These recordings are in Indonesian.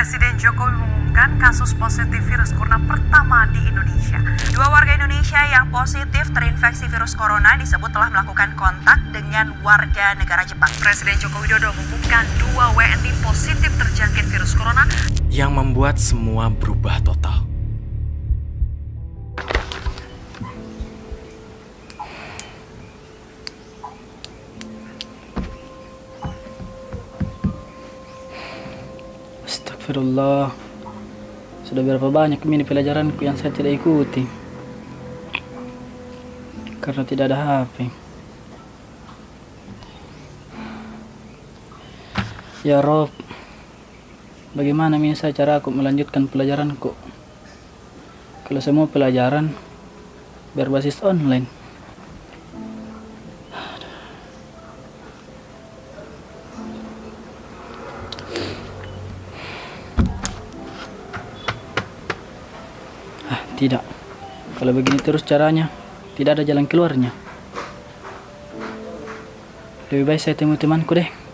Presiden Jokowi mengumumkan kasus positif virus corona pertama di Indonesia. Dua warga Indonesia yang positif terinfeksi virus corona disebut telah melakukan kontak dengan warga negara Jepang. Presiden Joko Widodo mengumumkan dua WNI positif terjangkit virus corona yang membuat semua berubah total. Astagfirullah Sudah berapa banyak ini pelajaranku yang saya tidak ikuti? Karena tidak ada HP Ya Rob Bagaimana ini saya cara aku melanjutkan pelajaranku? Kalau semua pelajaran Berbasis online tidak. Kalau begini terus caranya, tidak ada jalan keluarnya. Lebih baik saya temui temanku deh.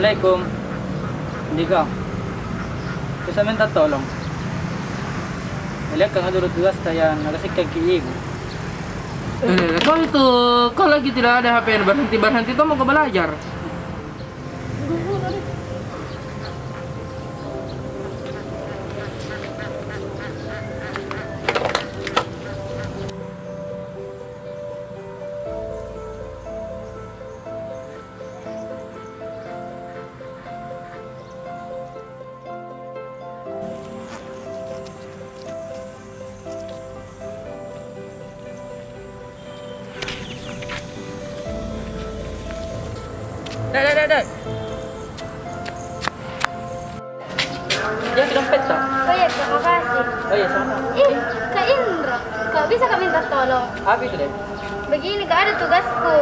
Assalamualaikum. Andika. Bisa minta tolong. Melihat kang dulu tugas saya nagasik kaki ibu. Eh, kau itu, kau lagi tidak ada HP yang berhenti berhenti tuh mau ke belajar. Dek, dek, dek, dek. Dia di dompet tak? Oh iya, terima kasih. Oh iya, sama. Ih, Kak Indra, kau bisa kak minta tolong? Apa itu deh? Begini, kak ada tugasku.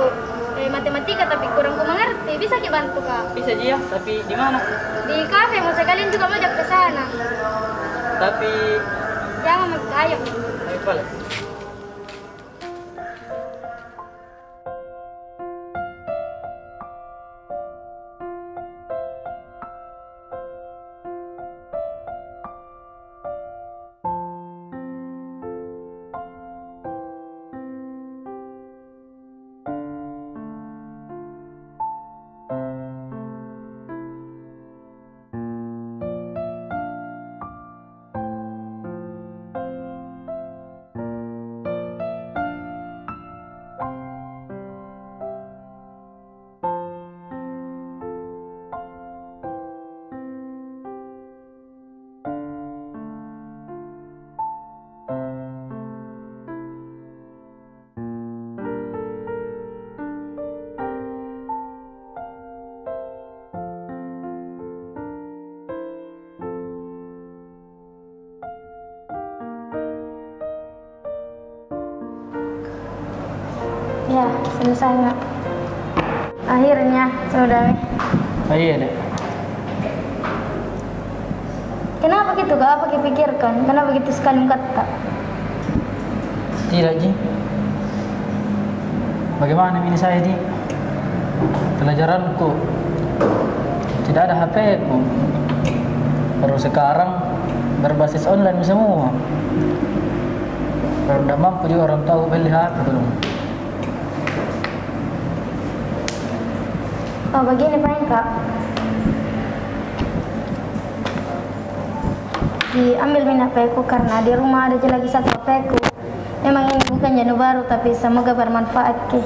Eh, matematika tapi kurang ku mengerti. Bisa ki bantu kak? Bisa dia, tapi di mana? Di kafe, mau sekalian juga mau ke sana. Tapi Jangan mau ayo. ayo balik. Ya, selesai mak. Akhirnya sudah. Ah, iya deh. Kenapa gitu kak? Apa kipikirkan? Kenapa begitu sekali kata? Tidak, Ji. Bagaimana ini saya, Ji? Pelajaranku tidak ada HP ku. Baru sekarang berbasis online semua. Baru tidak mampu juga orang tahu beli HP belum. Oh begini paling kak. Diambil min HP ku karena di rumah ada lagi satu HP ku. Memang ini bukan jenis baru tapi semoga bermanfaat ke.